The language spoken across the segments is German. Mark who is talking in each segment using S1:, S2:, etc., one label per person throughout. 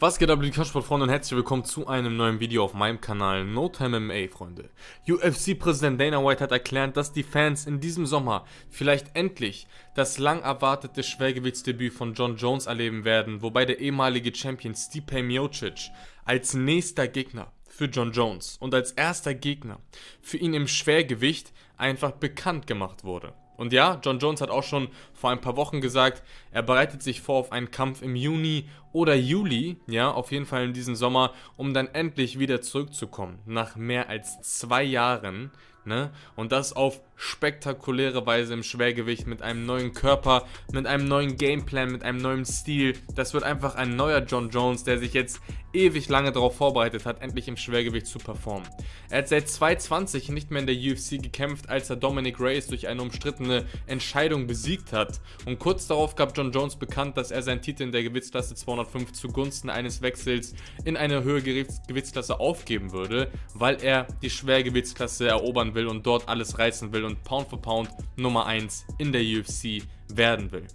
S1: Was geht ab, die Kampfsportfreunde und herzlich willkommen zu einem neuen Video auf meinem Kanal No Time MMA, Freunde. UFC-Präsident Dana White hat erklärt, dass die Fans in diesem Sommer vielleicht endlich das lang erwartete Schwergewichtsdebüt von John Jones erleben werden, wobei der ehemalige Champion Stipe Miocic als nächster Gegner für John Jones und als erster Gegner für ihn im Schwergewicht einfach bekannt gemacht wurde. Und ja, John Jones hat auch schon vor ein paar Wochen gesagt, er bereitet sich vor auf einen Kampf im Juni oder Juli, ja, auf jeden Fall in diesem Sommer, um dann endlich wieder zurückzukommen. Nach mehr als zwei Jahren, ne? Und das auf spektakuläre Weise im Schwergewicht mit einem neuen Körper, mit einem neuen Gameplan, mit einem neuen Stil. Das wird einfach ein neuer John Jones, der sich jetzt ewig lange darauf vorbereitet hat, endlich im Schwergewicht zu performen. Er hat seit 2020 nicht mehr in der UFC gekämpft, als er Dominic Reyes durch eine umstrittene Entscheidung besiegt hat. Und kurz darauf gab John Jones bekannt, dass er seinen Titel in der Gewichtsklasse 205 zugunsten eines Wechsels in eine höhere Gewichtsklasse aufgeben würde, weil er die Schwergewichtsklasse erobern will und dort alles reißen will und Pound for Pound Nummer 1 in der UFC werden will.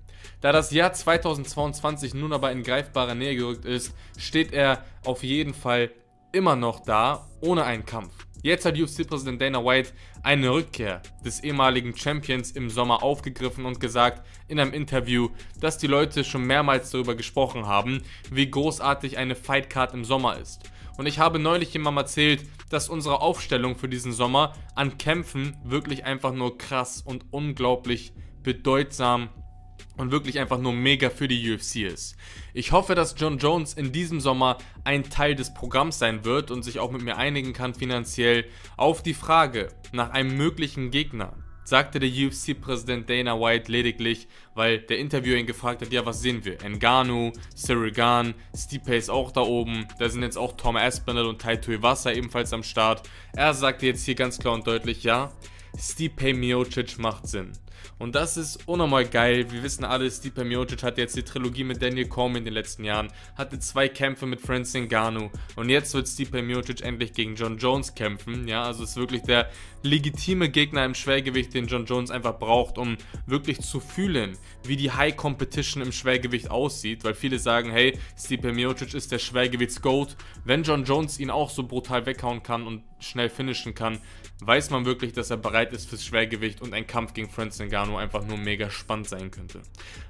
S1: Da das Jahr 2022 nun aber in greifbare Nähe gerückt ist, steht er auf jeden Fall immer noch da, ohne einen Kampf. Jetzt hat UFC-Präsident Dana White eine Rückkehr des ehemaligen Champions im Sommer aufgegriffen und gesagt in einem Interview, dass die Leute schon mehrmals darüber gesprochen haben, wie großartig eine Fightcard im Sommer ist. Und ich habe neulich jemandem erzählt, dass unsere Aufstellung für diesen Sommer an Kämpfen wirklich einfach nur krass und unglaublich bedeutsam und wirklich einfach nur mega für die UFC ist. Ich hoffe, dass John Jones in diesem Sommer ein Teil des Programms sein wird und sich auch mit mir einigen kann finanziell auf die Frage nach einem möglichen Gegner. Sagte der UFC-Präsident Dana White lediglich, weil der Interviewer ihn gefragt hat, ja was sehen wir? Engano, Cyril Gahn, Stipe ist auch da oben, da sind jetzt auch Tom Aspinall und Taito Iwasa ebenfalls am Start. Er sagte jetzt hier ganz klar und deutlich, ja, Stipe Miocic macht Sinn. Und das ist unnormal geil. Wir wissen alle, Stipe Miocic hat jetzt die Trilogie mit Daniel Cormier in den letzten Jahren, hatte zwei Kämpfe mit Francis Ngannou und jetzt wird Stipe Miocic endlich gegen John Jones kämpfen. Ja, also ist wirklich der legitime Gegner im Schwergewicht, den John Jones einfach braucht, um wirklich zu fühlen, wie die High Competition im Schwergewicht aussieht, weil viele sagen, hey, Stipe Miocic ist der Schwergewichts-Goat. Wenn John Jones ihn auch so brutal weghauen kann und schnell finishen kann, weiß man wirklich, dass er bereit ist fürs Schwergewicht und ein Kampf gegen Francis Ngannou einfach nur mega spannend sein könnte.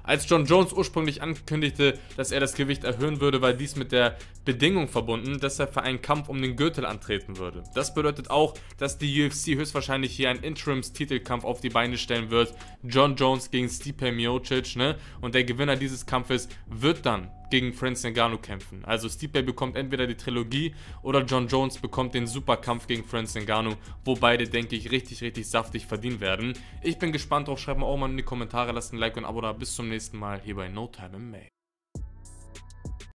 S1: Als John Jones ursprünglich ankündigte, dass er das Gewicht erhöhen würde, war dies mit der Bedingung verbunden, dass er für einen Kampf um den Gürtel antreten würde. Das bedeutet auch, dass die UFC höchstwahrscheinlich hier einen Interims-Titelkampf auf die Beine stellen wird. John Jones gegen Stipe Miocic, ne? Und der Gewinner dieses Kampfes wird dann gegen Francis Ngannou kämpfen. Also Stipe bekommt entweder die Trilogie oder John Jones bekommt den Superkampf gegen Francis Ngannou, wo beide, denke ich, richtig, richtig saftig verdienen werden. Ich bin gespannt drauf, schreibt mal auch mal in die Kommentare, lasst ein Like und ein Abo da. Bis zum nächsten Mal hier bei No Time in May.